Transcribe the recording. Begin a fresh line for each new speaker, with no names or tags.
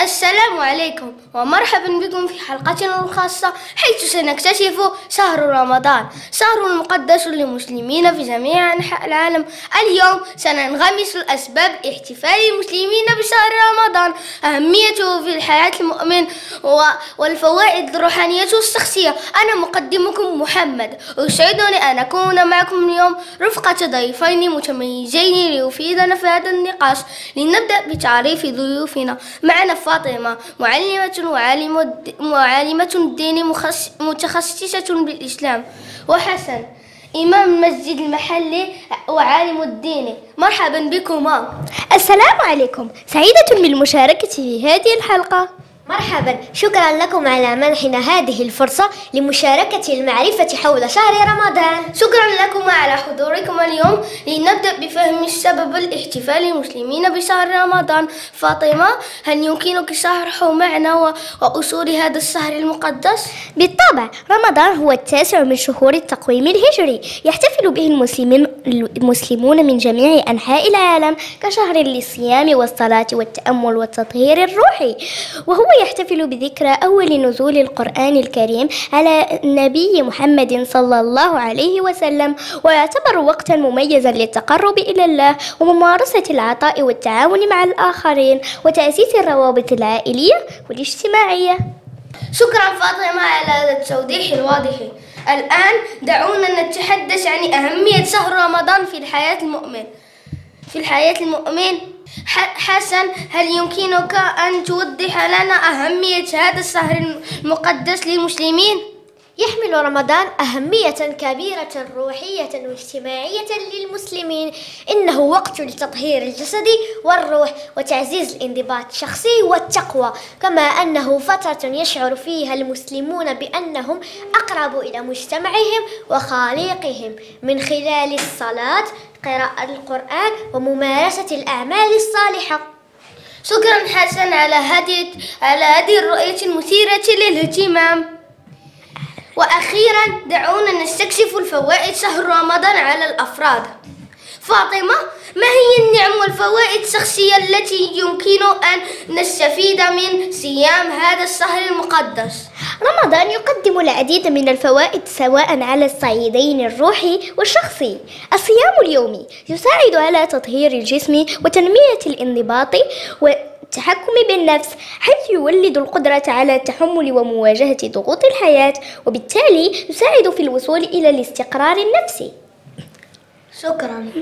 السلام عليكم ومرحبا بكم في حلقتنا الخاصة حيث سنكتشف شهر رمضان. شهر مقدس للمسلمين في جميع أنحاء العالم. اليوم سننغمس الأسباب احتفال المسلمين بشهر رمضان أهميته في الحياة المؤمن والفوائد الروحانية والشخصية أنا مقدمكم محمد أسعدني أن أكون معكم اليوم. رفقة ضيفين متميزين ليفيدنا في هذا النقاش. لنبدأ بتعريف ضيوفنا. معنا فاطمة معلمة وعالمة وعالمة الدين متخصصة بالإسلام. وحسن إمام المسجد المحلي وعالم الدين. مرحبا بكما.
السلام عليكم. سعيدة بالمشاركة في هذه الحلقة.
مرحبا. شكرا لكم على منحنا هذه الفرصة لمشاركة المعرفة حول شهر رمضان.
شكرا لكم على حضوركم اليوم. لنبدأ بفهم السبب الاحتفال المسلمين بشهر رمضان. فاطمة هل يمكنك شرح معنى وأصول هذا الشهر المقدس؟
بالطبع رمضان هو التاسع من شهور التقويم الهجري. يحتفل به المسلمين المسلمون من جميع أنحاء العالم كشهر للصيام والصلاة والتأمل والتطهير الروحي. وهو يحتفل بذكرى أول نزول القرآن الكريم على النبي محمد صلى الله عليه وسلم ويعتبر وقتا مميزا للتقرب إلى الله وممارسة العطاء والتعاون مع الآخرين وتأسيس الروابط العائلية والاجتماعية.
شكرا فاطمة على هذا التوضيح الواضح. الآن دعونا نتحدث عن أهمية شهر رمضان في الحياة المؤمن. في الحياة المؤمن حسن هل يمكنك أن توضح لنا أهمية هذا الشهر المقدس للمسلمين؟
يحمل رمضان أهمية كبيرة روحية واجتماعية للمسلمين. إنه وقت لتطهير الجسد والروح وتعزيز الانضباط الشخصي والتقوى كما أنه فترة يشعر فيها المسلمون بأنهم أقرب إلى مجتمعهم وخالقهم. من خلال الصلاة قراءة القرآن وممارسة الأعمال الصالحة.
شكرا حسن على هذه على هذه الرؤية المثيرة للإهتمام. وأخيرا دعونا نستكشف الفوائد شهر رمضان على الأفراد فاطمة ما هي النعم والفوائد الشخصية التي يمكن أن نستفيد من صيام هذا الشهر المقدس؟
رمضان يقدم العديد من الفوائد سواء على الصعيدين الروحي والشخصي الصيام اليومي يساعد على تطهير الجسم وتنمية الانضباط التحكم بالنفس حيث يولد القدرة على التحمل ومواجهة ضغوط الحياة وبالتالي يساعد في الوصول إلى الاستقرار النفسي.
شكرا.